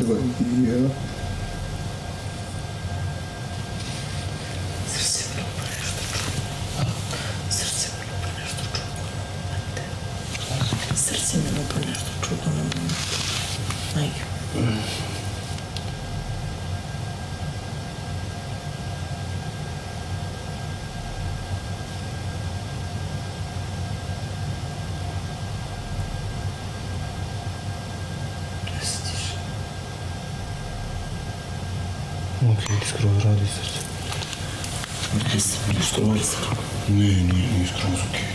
Евангелия. Сърце ми направи нещо чудно. Сърце ми направи нещо чудно. Сърце ми направи нещо чудно на момента. Майка. Простиш. Окей, искрено ради сърце. Аз съм нещо бърза. Не, не, не искрено с окей.